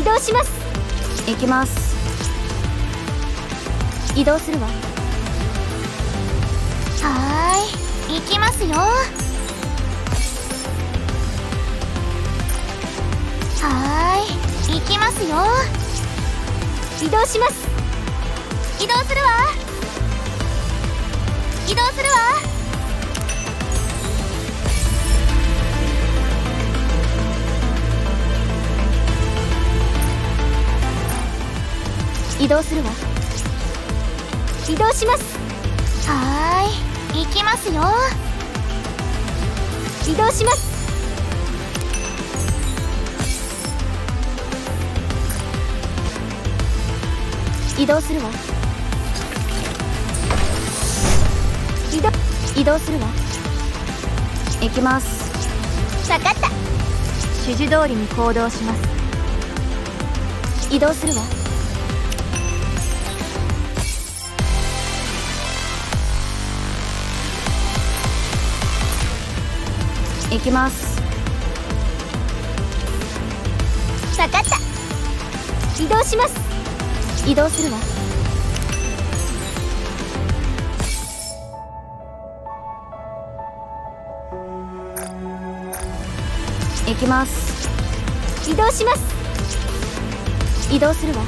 移動します。行きます。移動するわ。はーい。行きますよ。はーい。行きますよ。移動します。移動するわ。移動するわ動するわ。移動します。はーい。行きますよ。移動します。移動するわ。移動移動するわ。行きます。分かった。指示通りに行動します。移動するわ行きます。分かった。移動します。移動するわ。行きます。移動します。移動するわ。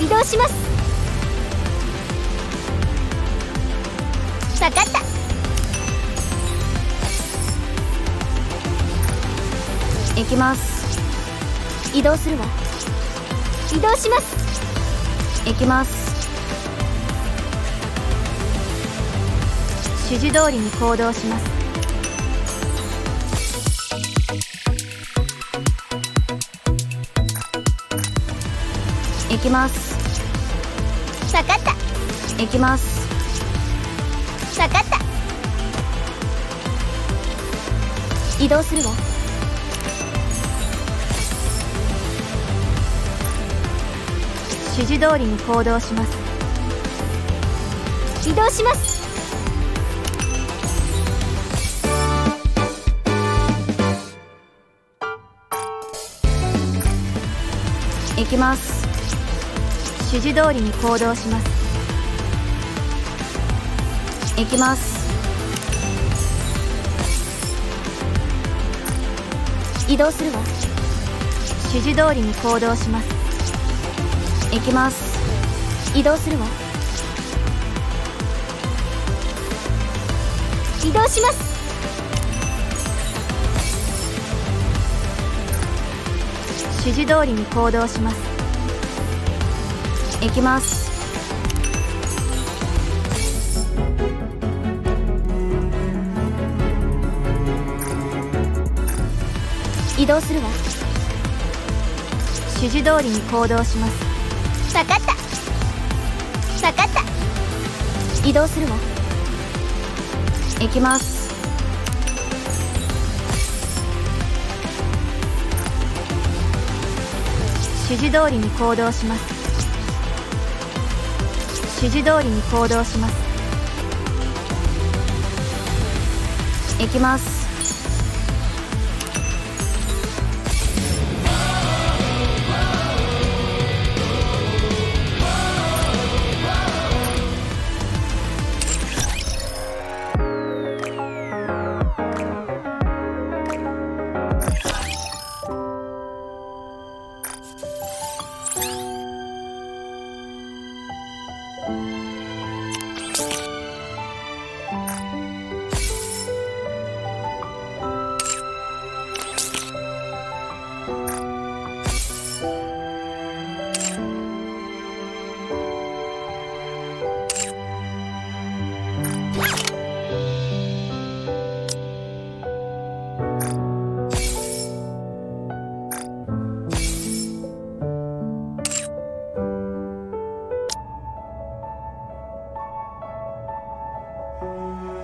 移動します行きます。移動するわ。移動します。行きます。指示通りに行動します。行きます。分かった。行きます。分かった。移動するわ指示通りに行動します。移動します。行きます。指示通りに行動します。行きます。移動するわ。指示通りに行動します行きます。移動するわ。移動します。指示通りに行動します。行きます。移動するわ。指示通りに行動します。分かった。分かった。移動するわ。行きます。指示通りに行動します。指示通りに行動します。行きます。Música